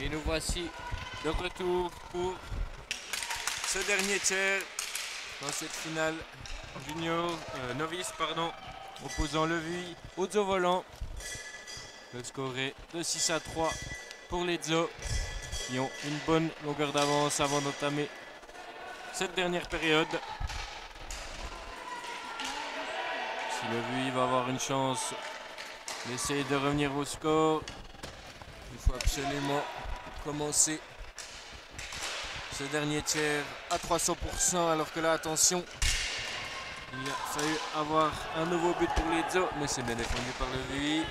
Et nous voici de retour pour ce dernier tiers dans cette finale junior, euh, novice, pardon, opposant Levi aux Zo volants. Le score est de 6 à 3 pour les Zo qui ont une bonne longueur d'avance avant d'entamer cette dernière période. Si Levi va avoir une chance d'essayer de revenir au score, il faut absolument commencer ce dernier tiers à 300% alors que là attention il a fallu avoir un nouveau but pour les mais c'est bien défendu par le VI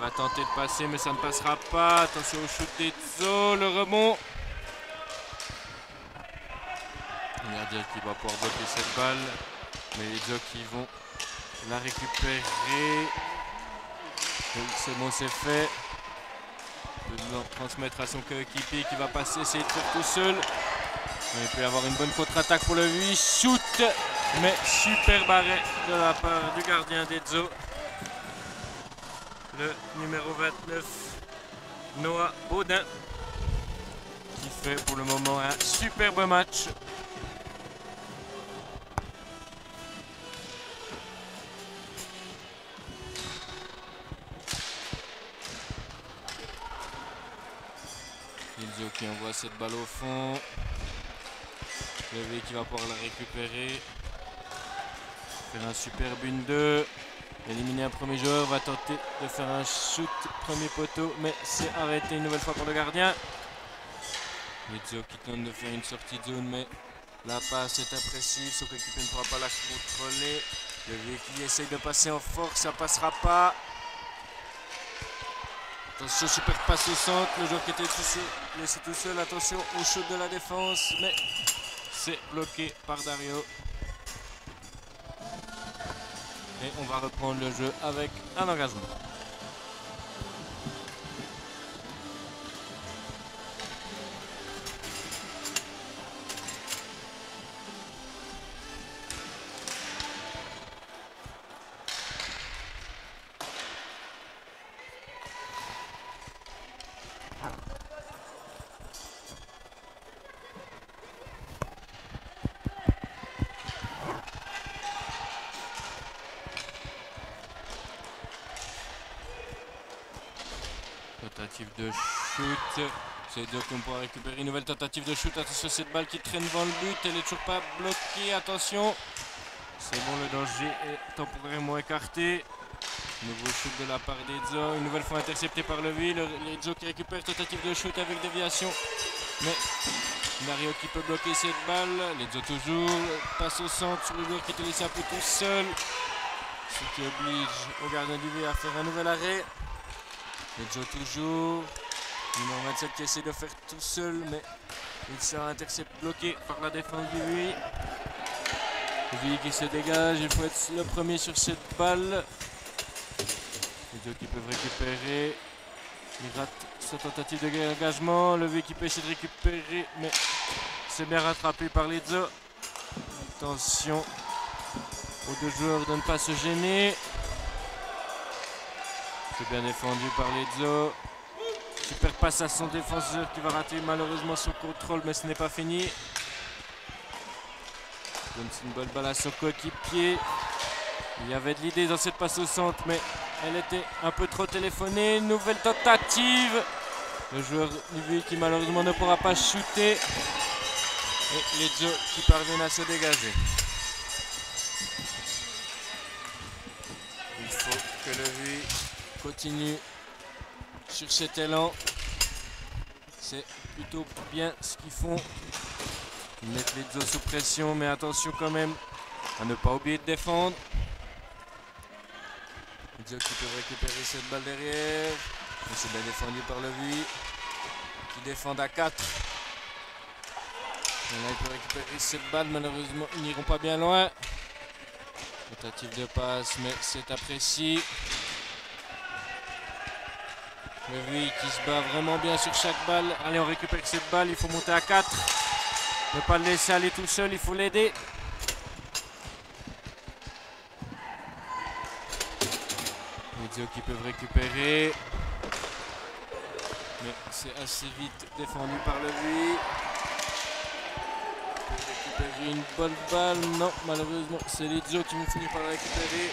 il va tenter de passer mais ça ne passera pas. Attention au shoot des Zo le rebond. Le gardien qui va pouvoir bloquer cette balle mais les Zo qui vont la récupérer. C'est bon c'est fait transmettre à son coéquipier qui va passer, essayer de tout seul. il peut y avoir une bonne contre-attaque pour le 8. Shoot, mais super barré de la part du gardien d'Edzo. Le numéro 29, Noah Baudin, qui fait pour le moment un superbe match. Qui envoie cette balle au fond. V qui va pouvoir la récupérer. Faire un superbe une 2. Éliminer un premier joueur. Va tenter de faire un shoot premier poteau. Mais c'est arrêté une nouvelle fois pour le gardien. Lizzo qui tente de faire une sortie de zone. Mais la passe est imprécise. Son coéquipier ne pourra pas la contrôler. Le qui essaye de passer en force. Ça passera pas. Attention, super passe au centre. Le joueur qui était laissé tout seul. Attention au shoot de la défense. Mais c'est bloqué par Dario. Et on va reprendre le jeu avec un engagement. De shoot. C'est Dio qui pourra récupérer une nouvelle tentative de shoot. Attention, cette balle qui traîne devant le but. Elle est toujours pas bloquée. Attention. C'est bon, le danger est temporairement écarté. Nouveau shoot de la part d'Edzo. Une nouvelle fois intercepté par le ville. Edzo qui récupère tentative de shoot avec déviation. Mais Mario qui peut bloquer cette balle. L'Edzo toujours. Passe au centre sur le joueur qui était laissé un peu tout seul. Ce qui oblige au gardien du V à faire un nouvel arrêt. Joe toujours. Numéro 27 qui essaie de faire tout seul, mais il sera intercepté bloqué par la défense du V. V qui se dégage, il faut être le premier sur cette balle. Les qui peuvent récupérer. Il rate sa tentative de dégagement. Le V qui peut essayer de récupérer, mais c'est bien rattrapé par les. Attention aux deux joueurs de ne pas se gêner. C'est bien défendu par Lezzo. Super passe à son défenseur qui va rater malheureusement son contrôle, mais ce n'est pas fini. Donne une bonne balle à son coéquipier. Il y avait de l'idée dans cette passe au centre, mais elle était un peu trop téléphonée. Nouvelle tentative. Le joueur du qui malheureusement ne pourra pas shooter. Et Lezzo qui parviennent à se dégager. Continue sur cet élan. C'est plutôt bien ce qu'ils font. Ils mettent les dos sous pression, mais attention quand même à ne pas oublier de défendre. Les qui peuvent récupérer cette balle derrière. c'est bien défendu par le V. Qui défendent à 4. Et là, ils peuvent récupérer cette balle. Malheureusement, ils n'iront pas bien loin. Tentative de passe, mais c'est apprécié. Le qui se bat vraiment bien sur chaque balle. Allez, on récupère cette balle. Il faut monter à 4. Ne pas le laisser aller tout seul. Il faut l'aider. Les qui peuvent récupérer. Mais c'est assez vite défendu par lui. récupérer une bonne balle. Non, malheureusement, c'est Lizzo qui va finir par la récupérer.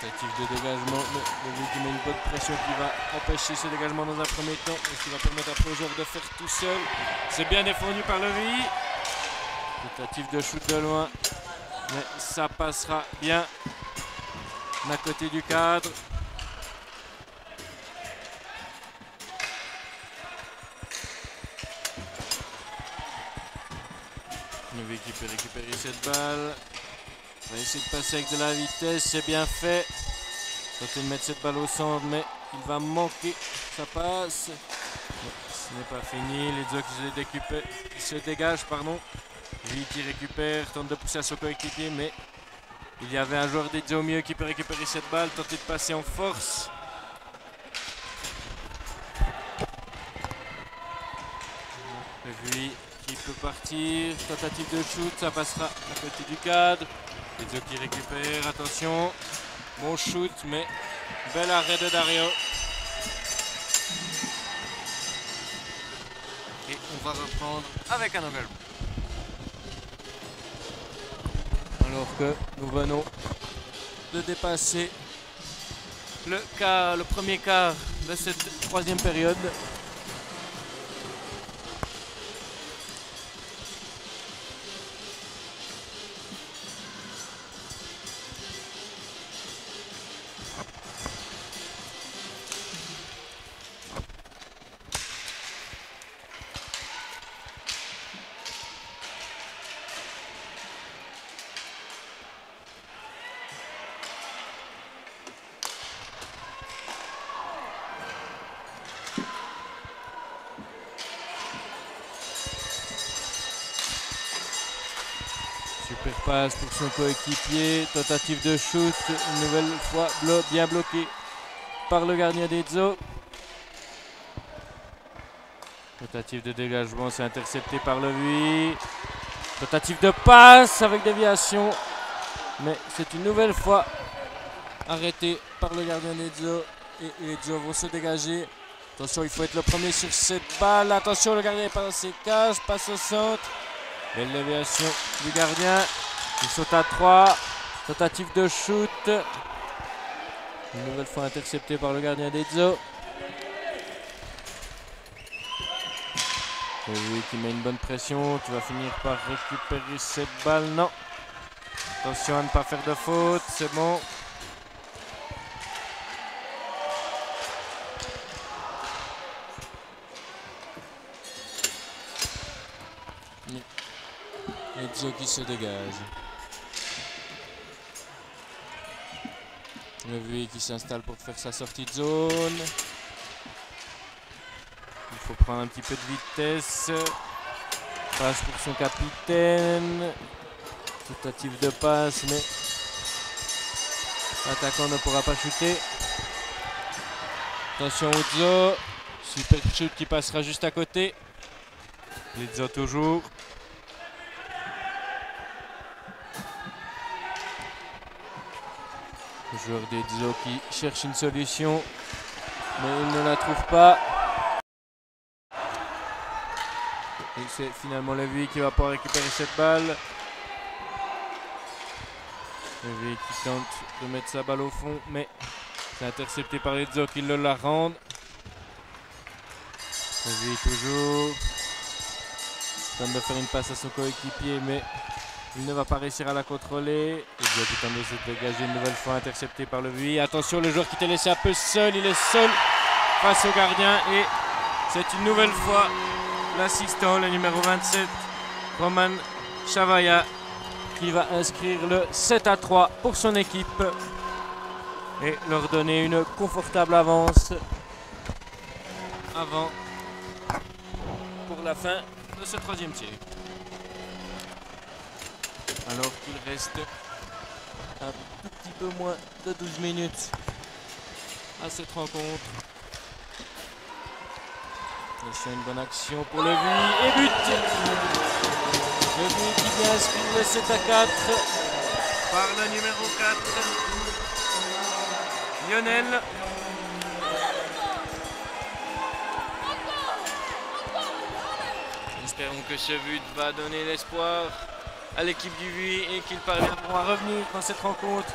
Tentative de dégagement, le qui met une bonne pression qui va empêcher ce dégagement dans un premier temps et qui va permettre après au de faire tout seul. C'est bien défendu par le lui. Tentative de shoot de loin, mais ça passera bien à côté du cadre. Nouvelle équipe peut récupérer cette balle. On va essayer de passer avec de la vitesse, c'est bien fait. Tenter de mettre cette balle au centre, mais il va manquer. Ça passe. ce n'est pas fini. Les deux qui se, dégagent. Pardon. Lui qui récupère, tente de pousser à son coéquipier, mais il y avait un joueur dédié au milieu qui peut récupérer cette balle, tenter de passer en force. Lui qui peut partir, tentative de shoot, ça passera à côté du cadre. Deux qui récupèrent, attention. Bon shoot, mais bel arrêt de Dario. Et on va reprendre avec un nouvel alors que nous venons de dépasser le, le premier quart de cette troisième période. Passe pour son coéquipier. Tentative de shoot, une nouvelle fois bien bloqué par le gardien d'Ezzo. Tentative de dégagement, c'est intercepté par lui. Tentative de passe avec déviation. Mais c'est une nouvelle fois arrêté par le gardien d'Ezzo. Et Ezzo vont se dégager. Attention, il faut être le premier sur cette balle. Attention, le gardien est pas dans ses cages. Passe au centre. Belle déviation du gardien. Il saute à 3. Tentative de shoot. Une nouvelle fois intercepté par le gardien d'Ezzo. Oui, qui met une bonne pression, qui va finir par récupérer cette balle. Non. Attention à ne pas faire de faute, c'est bon. Ezzo qui se dégage. V qui s'installe pour faire sa sortie de zone. Il faut prendre un petit peu de vitesse. Passe pour son capitaine. Tentative de passe, mais l'attaquant ne pourra pas shooter. Attention Uzzo. Super shoot qui passera juste à côté. Lizzo toujours. Joueur d'Ezzo qui cherche une solution, mais il ne la trouve pas. Et c'est finalement Levi qui va pouvoir récupérer cette balle. Levi qui tente de mettre sa balle au fond, mais c'est intercepté par Ezzo qui le la rend. Levi toujours. Tente de faire une passe à son coéquipier, mais il ne va pas réussir à la contrôler. Il doit tout de se dégager une nouvelle fois intercepté par le Vui. Attention, le joueur qui était laissé un peu seul. Il est seul face au gardien. Et c'est une nouvelle fois l'assistant, le numéro 27, Roman Chavaya, qui va inscrire le 7 à 3 pour son équipe. Et leur donner une confortable avance avant pour la fin de ce troisième tir alors qu'il reste un tout petit peu moins de 12 minutes à cette rencontre. C'est une bonne action pour le but et but. Le but qui vient inscrire le 7 à 4 par le numéro 4 Lionel. Espérons que ce but va donner l'espoir à l'équipe du Vuy et qu'ils parviendront à revenir dans cette rencontre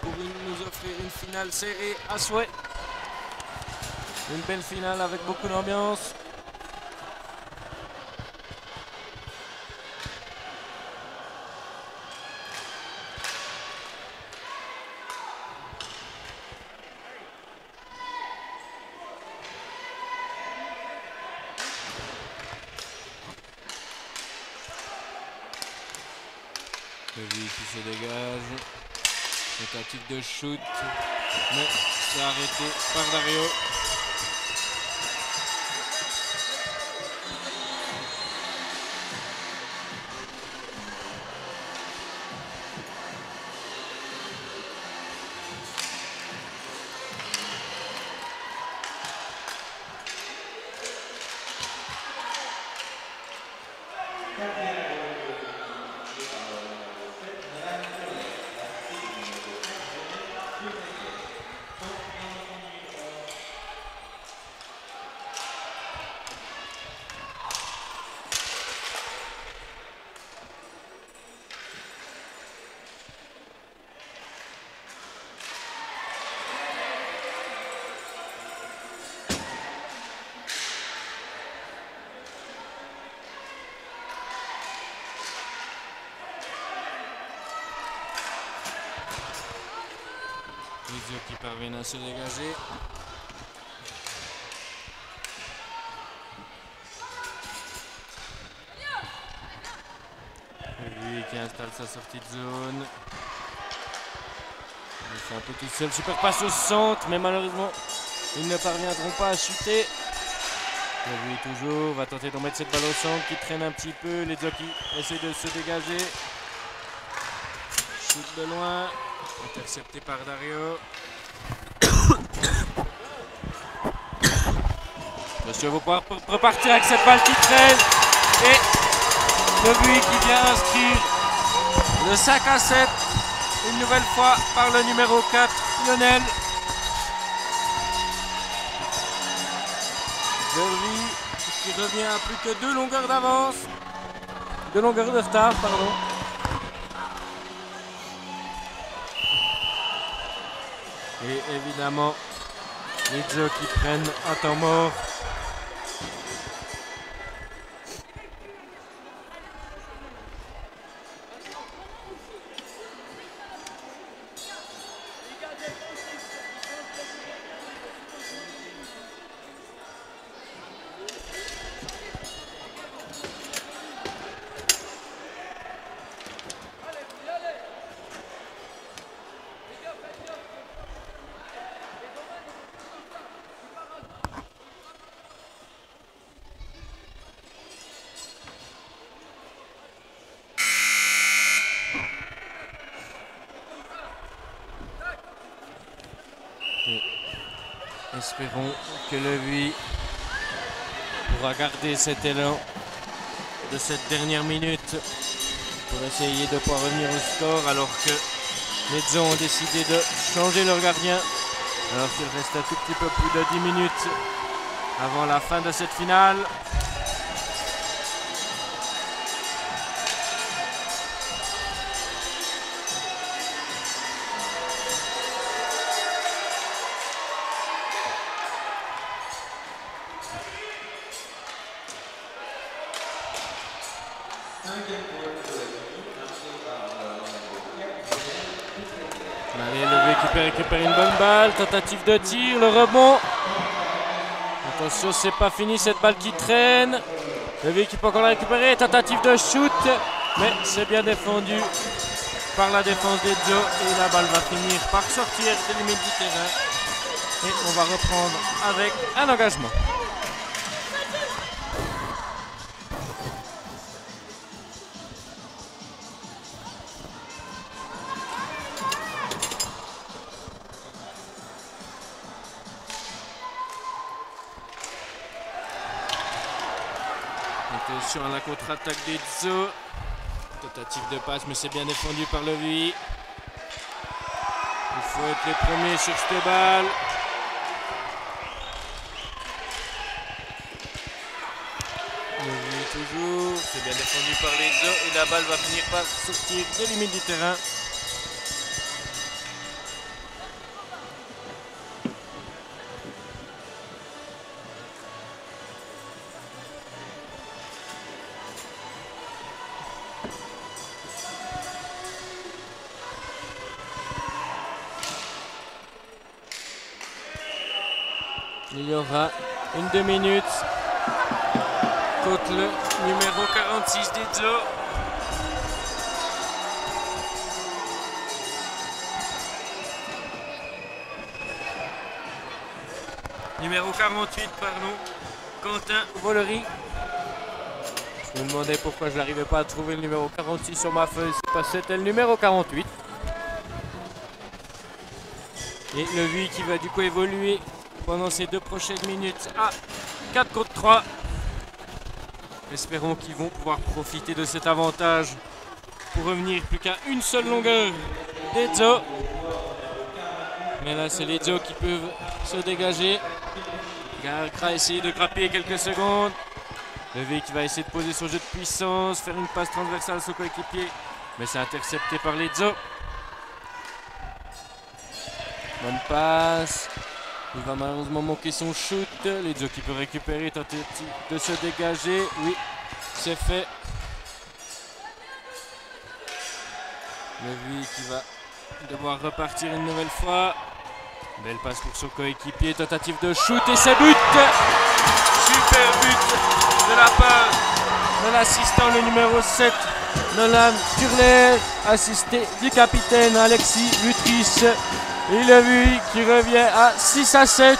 pour nous offrir une finale serrée à souhait. Une belle finale avec beaucoup d'ambiance. Le Vuy qui se dégage. Tentative de shoot, mais c'est arrêté par Dario. Parviennent à se dégager. Lui qui installe sa sortie de zone. Il fait un peu tout seul. Super passe au centre, mais malheureusement, ils ne parviendront pas à chuter. Lui toujours va tenter de mettre cette balle au centre qui traîne un petit peu. Les qui essaient de se dégager. Shoot de loin. Intercepté par Dario. Monsieur va pouvoir repartir avec cette balle qui traîne. Et le but qui vient inscrire le 5 à 7. Une nouvelle fois par le numéro 4, Lionel. Derby qui revient à plus que deux longueurs d'avance. Deux longueurs de retard, pardon. Et évidemment, les qui prennent un temps mort. Espérons que le pourra garder cet élan de cette dernière minute pour essayer de pouvoir revenir au score alors que les ont décidé de changer leur gardien alors qu'il reste un tout petit peu plus de 10 minutes avant la fin de cette finale. Allez, le qui peut récupérer une bonne balle. Tentative de tir, le rebond. Attention, c'est pas fini cette balle qui traîne. Le qui peut encore la récupérer. Tentative de shoot, mais c'est bien défendu par la défense des Joe. Et la balle va finir par sortir des limites du terrain. Et on va reprendre avec un engagement. De passe, mais c'est bien défendu par le Vuy. Il faut être les premiers sur cette balle. Le Vuy toujours. C'est bien défendu par Lezo et la balle va finir par sortir des limites du terrain. Une deux minutes contre le numéro 46 d'Izzo. Numéro 48, pardon, Quentin Volery. Je me demandais pourquoi je n'arrivais pas à trouver le numéro 46 sur ma feuille, c'est parce que c'était le numéro 48. Et le 8 qui va du coup évoluer pendant ces deux prochaines minutes à 4 contre 3. Espérons qu'ils vont pouvoir profiter de cet avantage pour revenir plus qu'à une seule longueur d'Edzo. Mais là, c'est les Edzo qui peuvent se dégager. Garcra a essayé de grapper quelques secondes. Le V qui va essayer de poser son jeu de puissance, faire une passe transversale à son coéquipier. Mais c'est intercepté par Ledzo. Bonne passe. Il va malheureusement manquer son shoot. Ledzo qui peut récupérer, tenter de se dégager. Oui, c'est fait. Le V qui va devoir repartir une nouvelle fois. Belle passe pour son coéquipier, tentative de shoot et c'est but Super but de la part de l'assistant, le numéro 7, Nolan Turler, assisté du capitaine Alexis Lutris. Et le vu qui revient à 6 à 7.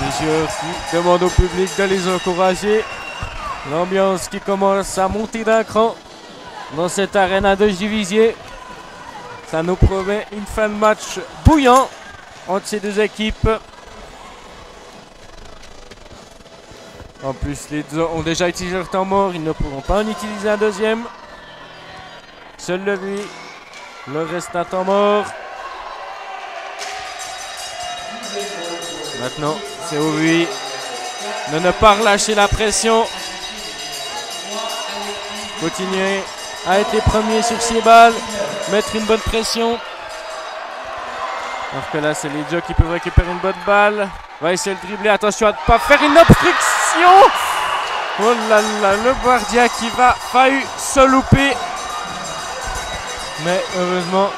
Les joueurs qui demandent au public de les encourager. L'ambiance qui commence à monter d'un cran dans cette arène à deux divisiers. Ça nous promet une fin de match bouillant entre ces deux équipes. En plus, les deux ont déjà utilisé leur temps mort. Ils ne pourront pas en utiliser un deuxième. Seul le lui. Le reste un temps mort. Maintenant, c'est au lui de ne pas relâcher la pression. Continuer à être premier sur ces balles. Mettre une bonne pression. Alors que là, c'est les Joe qui peuvent récupérer une bonne balle. Va essayer de dribbler. Attention à ne pas faire une obstruction. Oh là là, le gardien qui va failli se louper. Mais heureusement,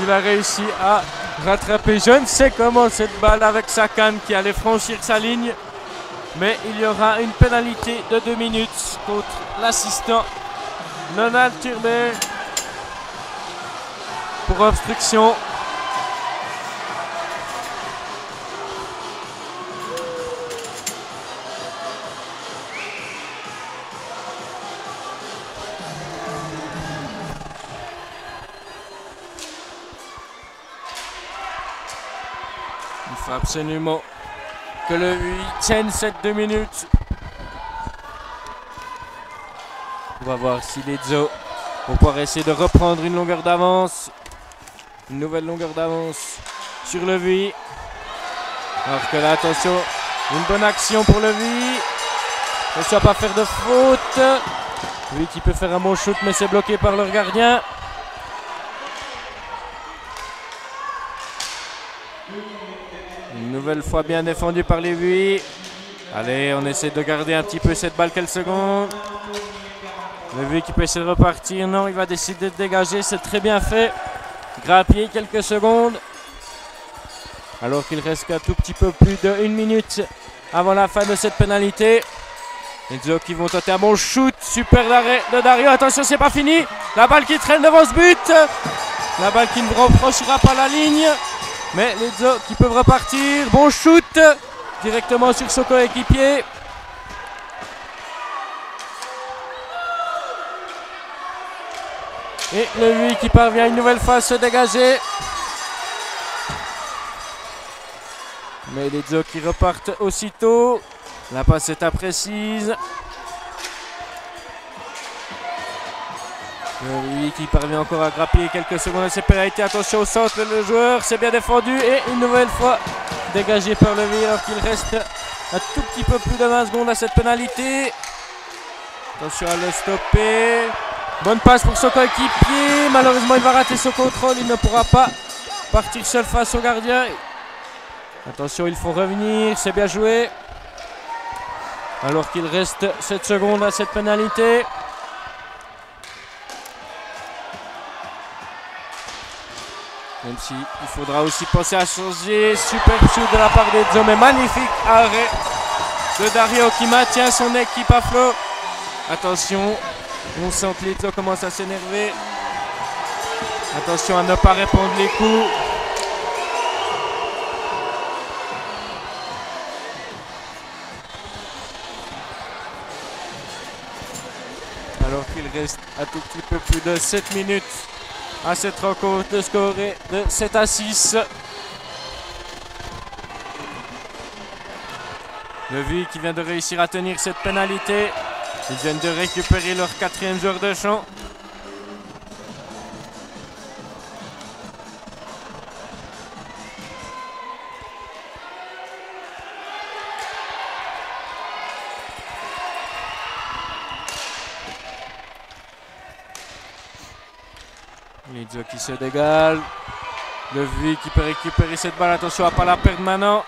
il a réussi à rattraper. Je ne sais comment cette balle avec sa canne qui allait franchir sa ligne. Mais il y aura une pénalité de deux minutes contre l'assistant Donald Turner pour obstruction. Il faut absolument que le 8 tienne cette deux minutes. On va voir si les Zo vont pouvoir essayer de reprendre une longueur d'avance. Une nouvelle longueur d'avance sur le V. Alors que là, attention, une bonne action pour le V. Attention à pas faire de faute. Lui qui peut faire un bon shoot, mais c'est bloqué par leur gardien. Nouvelle fois bien défendu par 8. Allez, on essaie de garder un petit peu cette balle quelques secondes. Le vu qui peut essayer de repartir. Non, il va décider de dégager. C'est très bien fait. Grappier quelques secondes. Alors qu'il reste qu'un tout petit peu plus d'une minute avant la fin de cette pénalité. Les deux qui vont tenter un bon shoot. Super d'arrêt de Dario. Attention, c'est pas fini. La balle qui traîne devant ce but. La balle qui ne reprochera pas la ligne. Mais deux qui peuvent repartir. Bon shoot. Directement sur son coéquipier. Et le 8 qui parvient une nouvelle fois à se dégager. Mais les deux qui repartent aussitôt. La passe est imprécise. Oui, qui parvient encore à grappiller quelques secondes à ses pénalités. Attention au centre, le joueur, c'est bien défendu. Et une nouvelle fois dégagé par le V alors qu'il reste un tout petit peu plus de 20 secondes à cette pénalité. Attention à le stopper. Bonne passe pour son coéquipier. Malheureusement, il va rater son contrôle. Il ne pourra pas partir seul face au gardien. Attention, il faut revenir. C'est bien joué. Alors qu'il reste 7 secondes à cette pénalité. Même il faudra aussi penser à changer. Super shoot de la part des hommes. Mais magnifique arrêt de Dario qui maintient son équipe à flot. Attention, on sent que les commence à s'énerver. Attention à ne pas répondre les coups. Alors qu'il reste un tout petit peu plus de 7 minutes à cette rencontre. Le score est de 7 à 6. Le V qui vient de réussir à tenir cette pénalité. Ils viennent de récupérer leur quatrième joueur de champ. Lidio qui se dégage. Le V qui peut récupérer cette balle. Attention à ne pas la perdre maintenant.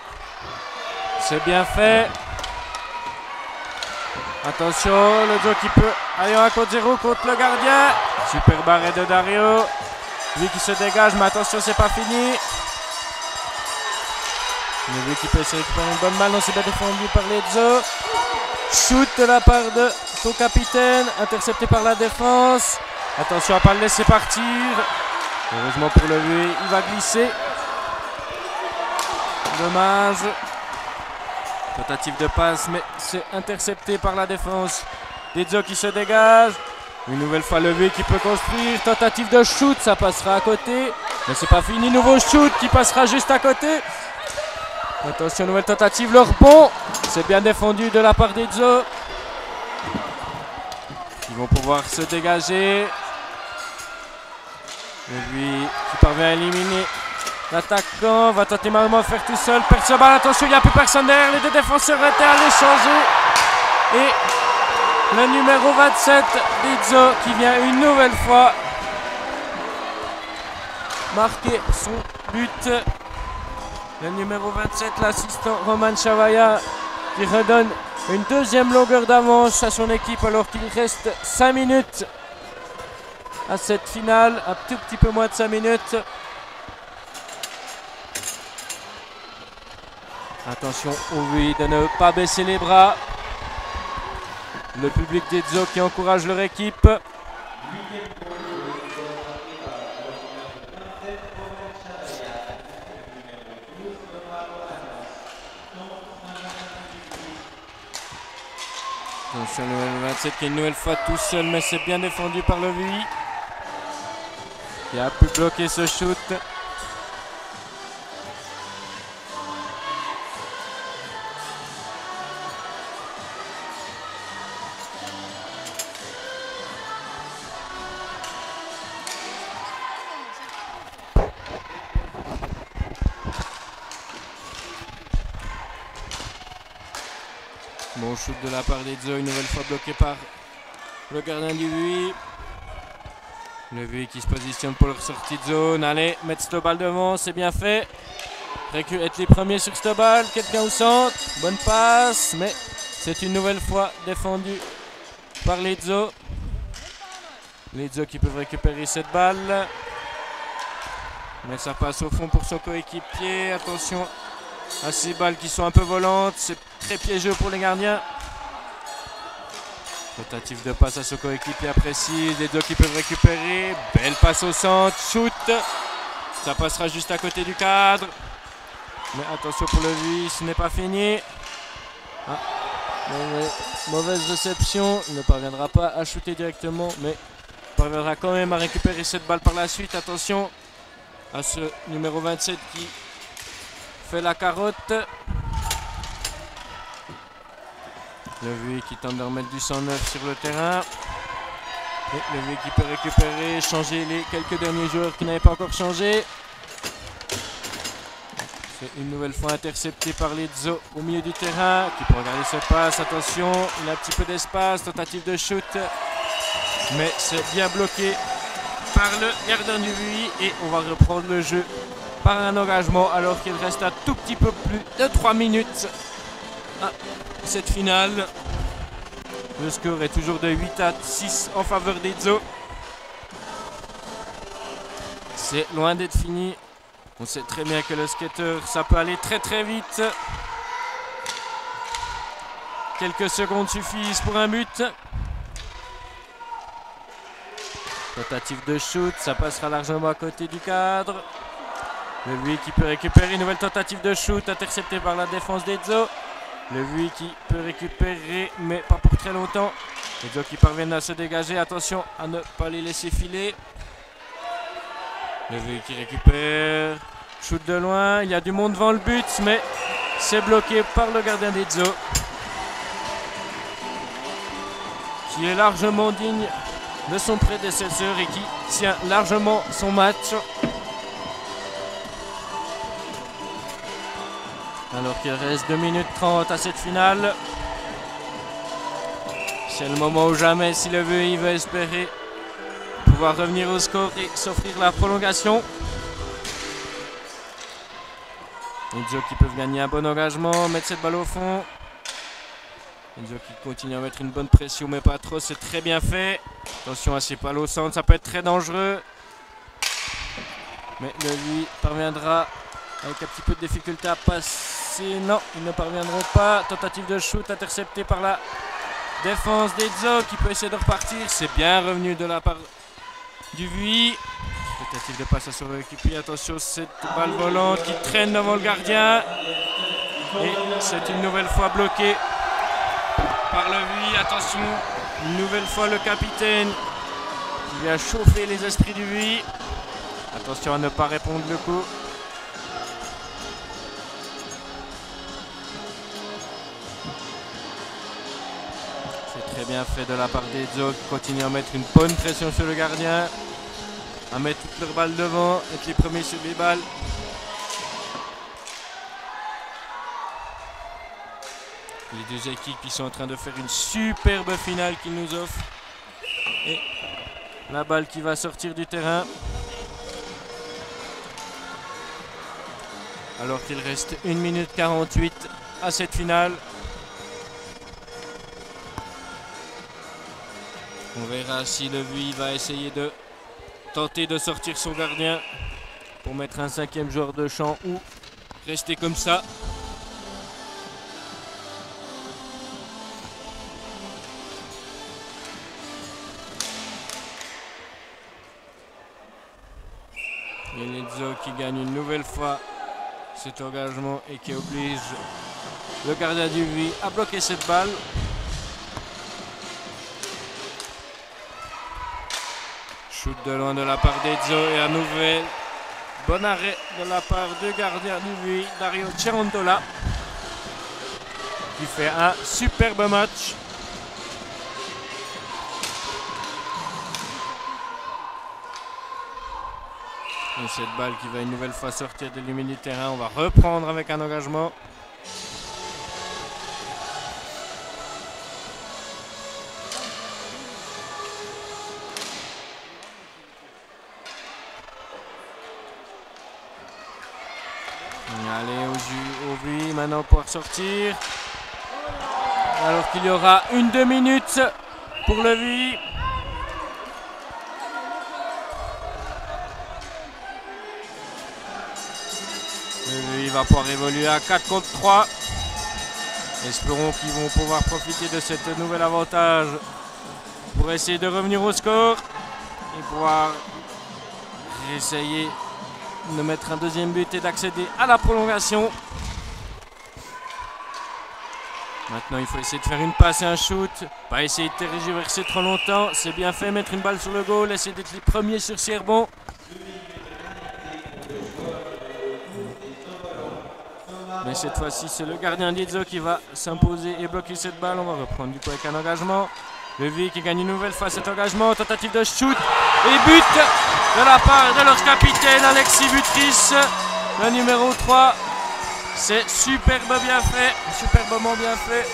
C'est bien fait. Attention, le Joe qui peut aller en contre 0 contre le gardien. Super barré de Dario. Lui qui se dégage, mais attention, c'est pas fini. Lui qui peut se récupérer une bonne balle, non, c'est bien défendu par Lezzo. Shoot de la part de son capitaine, intercepté par la défense. Attention à ne pas le laisser partir. Heureusement pour le lui, il va glisser. Dommage. Tentative de passe, mais c'est intercepté par la défense. Dedzo qui se dégage. Une nouvelle fois levé qui peut construire. Tentative de shoot, ça passera à côté. Mais c'est pas fini. Nouveau shoot qui passera juste à côté. Attention, nouvelle tentative. Le rebond. C'est bien défendu de la part d'Edzo. Ils vont pouvoir se dégager. Et lui qui parvient à éliminer L'attaquant va tenter malheureusement de faire tout seul. Perd ce balle. Attention, il n'y a plus personne derrière. Les deux défenseurs étaient allés changer. Et le numéro 27, Dizzo, qui vient une nouvelle fois marquer son but. Le numéro 27, l'assistant Roman Chavaya, qui redonne une deuxième longueur d'avance à son équipe alors qu'il reste 5 minutes à cette finale. Un tout petit peu moins de 5 minutes. Attention, oui, de ne pas baisser les bras. Le public d'Edzo qui encourage leur équipe. Attention, le 27 qui est une nouvelle fois tout seul, mais c'est bien défendu par le VI. Qui a pu bloquer ce shoot. Bon shoot de la part d'Edzo, une nouvelle fois bloqué par le gardien du Vui. Le qui se positionne pour leur sortie de zone. Allez, mettre cette balle devant, c'est bien fait. Récu être les premiers sur cette balle. Quelqu'un au centre. Bonne passe, mais c'est une nouvelle fois défendu par Lezzo. Lezzo qui peuvent récupérer cette balle. Mais ça passe au fond pour son coéquipier. Attention à ces balles qui sont un peu volantes. C'est très piégeux pour les gardiens. Tentative de passe à son coéquipier précise. Les deux qui peuvent récupérer. Belle passe au centre. Shoot. Ça passera juste à côté du cadre. Mais attention pour le vie, ce n'est pas fini. Ah, mauvaise réception. Il ne parviendra pas à shooter directement, mais parviendra quand même à récupérer cette balle par la suite. Attention à ce numéro 27 qui fait la carotte. Le V qui tente de remettre du 109 sur le terrain. V qui peut récupérer, changer les quelques derniers joueurs qui n'avaient pas encore changé. C'est une nouvelle fois intercepté par Lizzo au milieu du terrain qui peut regarder ce passe. Attention, il a un petit peu d'espace, tentative de shoot. Mais c'est bien bloqué par le gardien du VI et on va reprendre le jeu par un engagement alors qu'il reste un tout petit peu plus de 3 minutes à cette finale. Le score est toujours de 8 à 6 en faveur d'Izzo. C'est loin d'être fini. On sait très bien que le skater, ça peut aller très très vite. Quelques secondes suffisent pour un but. Tentative de shoot, ça passera largement à côté du cadre. Le lui qui peut récupérer une nouvelle tentative de shoot interceptée par la défense d'Ezzo. Le lui qui peut récupérer, mais pas pour très longtemps. Ezzo qui parvient à se dégager. Attention à ne pas les laisser filer. Le lui qui récupère. Shoot de loin. Il y a du monde devant le but, mais c'est bloqué par le gardien d'Ezzo. Qui est largement digne de son prédécesseur et qui tient largement son match. Alors qu'il reste 2 minutes 30 à cette finale. C'est le moment ou jamais si le veut, il veut espérer pouvoir revenir au score et s'offrir la prolongation. Enzo qui peuvent gagner un bon engagement, mettre cette balle au fond. Enzo qui continue à mettre une bonne pression, mais pas trop, c'est très bien fait. Attention à ces balles au centre, ça peut être très dangereux. Mais lui parviendra avec un petit peu de difficulté à passer. Non, ils ne parviendront pas. Tentative de shoot interceptée par la défense d'Ezzo qui peut essayer de repartir. C'est bien revenu de la part du Vui. Tentative de passe sur l'équipe. Attention, cette balle volante qui traîne devant le gardien. Et c'est une nouvelle fois bloqué par le Vui. Attention, une nouvelle fois le capitaine qui vient chauffer les esprits du Vui. Attention à ne pas répondre le coup. Très bien fait de la part des qui continue à mettre une bonne pression sur le gardien. À mettre toutes leurs balles devant, être les premiers sur les balles. Les deux équipes qui sont en train de faire une superbe finale qu'ils nous offrent. Et la balle qui va sortir du terrain. Alors qu'il reste 1 minute 48 à cette finale. Verra si le Vui va essayer de tenter de sortir son gardien pour mettre un cinquième joueur de champ ou rester comme ça. Lenzo qui gagne une nouvelle fois cet engagement et qui oblige le gardien du Vui à bloquer cette balle. De loin de la part d'Ezzo et un nouvel bon arrêt de la part du gardien du Vui, Dario Cerantola, qui fait un superbe match. Et cette balle qui va une nouvelle fois sortir de l'humide du terrain, on va reprendre avec un engagement. Allez, au jus, but, maintenant pouvoir sortir. Alors qu'il y aura une deux minutes pour le vie. Il va pouvoir évoluer à 4 contre 3. Espérons qu'ils vont pouvoir profiter de cet nouvel avantage pour essayer de revenir au score et pouvoir essayer de mettre un deuxième but et d'accéder à la prolongation. Maintenant, il faut essayer de faire une passe et un shoot. Pas essayer de tergiverser trop longtemps. C'est bien fait, mettre une balle sur le goal, essayer d'être les premiers sur rebonds. Mais cette fois-ci, c'est le gardien d'Izzo qui va s'imposer et bloquer cette balle. On va reprendre du coup avec un engagement. Levi qui gagne une nouvelle fois cet engagement. Tentative de shoot et but de la part de leur capitaine Alexis Butris, le numéro 3. C'est superbe bien fait, superbement bien fait.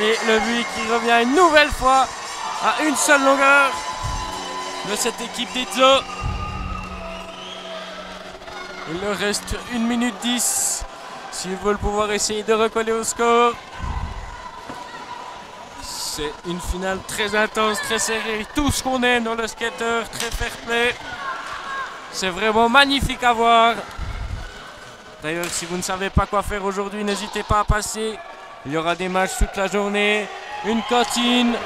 Et Levi qui revient une nouvelle fois à une seule longueur de cette équipe d'Izzo. Il leur reste 1 minute 10 s'ils veulent pouvoir essayer de recoller au score. C'est une finale très intense, très serrée. Tout ce qu'on aime dans le skater, très fair play. C'est vraiment magnifique à voir. D'ailleurs, si vous ne savez pas quoi faire aujourd'hui, n'hésitez pas à passer. Il y aura des matchs toute la journée, une cantine.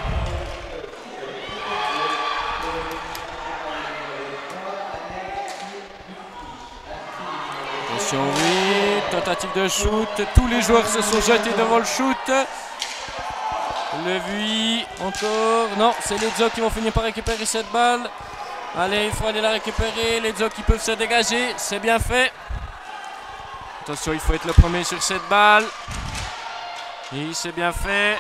Attention, oui, tentative de shoot. Tous les joueurs se sont jetés devant le shoot. Le encore. Non, c'est les Zo qui vont finir par récupérer cette balle. Allez, il faut aller la récupérer. Les Zo qui peuvent se dégager. C'est bien fait. Attention, il faut être le premier sur cette balle. Et c'est bien fait.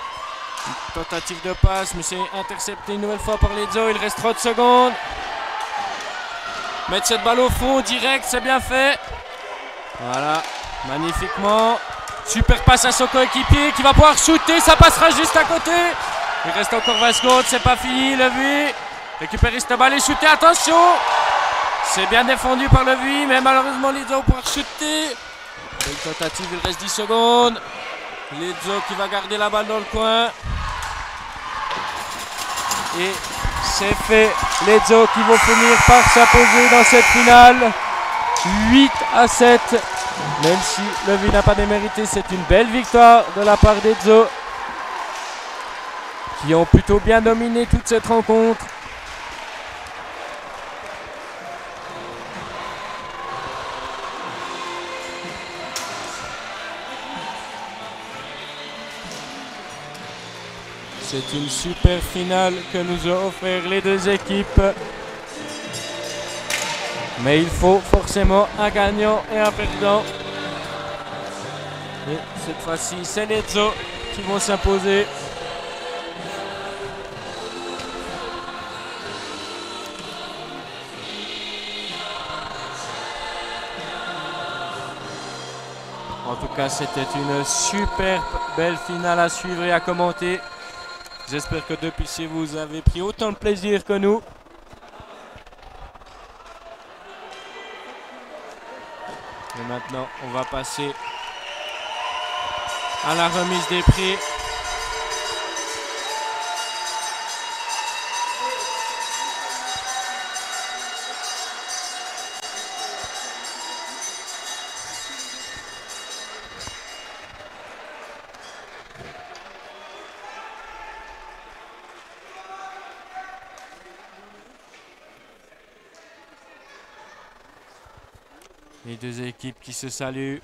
tentative de passe, mais c'est intercepté une nouvelle fois par les Zo. Il reste 30 secondes. Mettre cette balle au fond direct, c'est bien fait. Voilà, magnifiquement. Super passe à son coéquipier qui va pouvoir shooter. Ça passera juste à côté. Il reste encore 20 secondes. C'est pas fini. Le V. Récupérer cette balle et shooter. Attention. C'est bien défendu par le V. Mais malheureusement, les vont pouvoir shooter. Une tentative. Il reste 10 secondes. Lezo qui va garder la balle dans le coin. Et c'est fait. Lezo qui vont finir par s'imposer dans cette finale. 8 à 7. Même si Levi n'a pas démérité, c'est une belle victoire de la part des Zo qui ont plutôt bien dominé toute cette rencontre. C'est une super finale que nous ont offert les deux équipes. Mais il faut forcément un gagnant et un perdant. Et cette fois-ci, c'est les Zo qui vont s'imposer. En tout cas, c'était une super belle finale à suivre et à commenter. J'espère que depuis ici, vous avez pris autant de plaisir que nous. Et maintenant, on va passer à la remise des prix. Les deux équipes qui se saluent.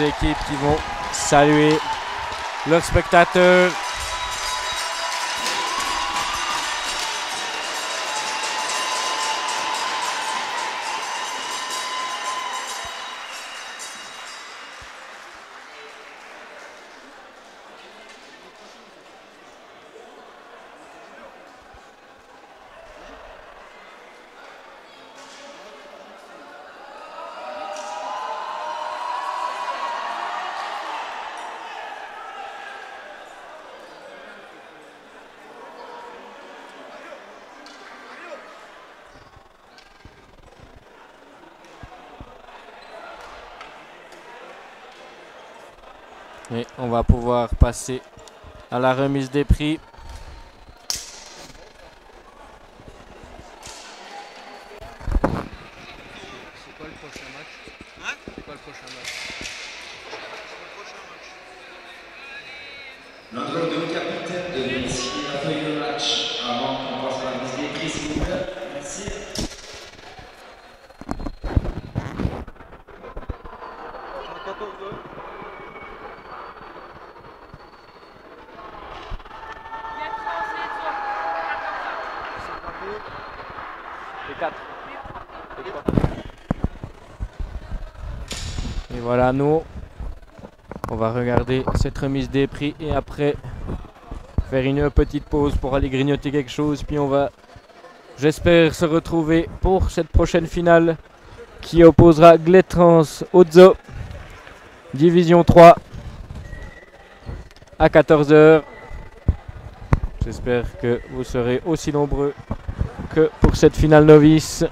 Équipes qui vont saluer leurs spectateurs. Mais on va pouvoir passer à la remise des prix. cette remise des prix et après faire une petite pause pour aller grignoter quelque chose. Puis on va, j'espère, se retrouver pour cette prochaine finale qui opposera Gletrans Ozo, Division 3, à 14h. J'espère que vous serez aussi nombreux que pour cette finale novice.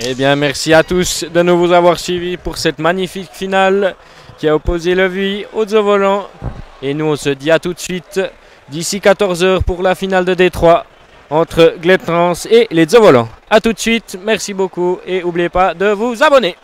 Eh bien, merci à tous de nous avoir suivis pour cette magnifique finale qui a opposé le Vuy aux Volant. Et nous, on se dit à tout de suite d'ici 14h pour la finale de Détroit entre Gleb Trans et les Volants. A tout de suite, merci beaucoup et n'oubliez pas de vous abonner.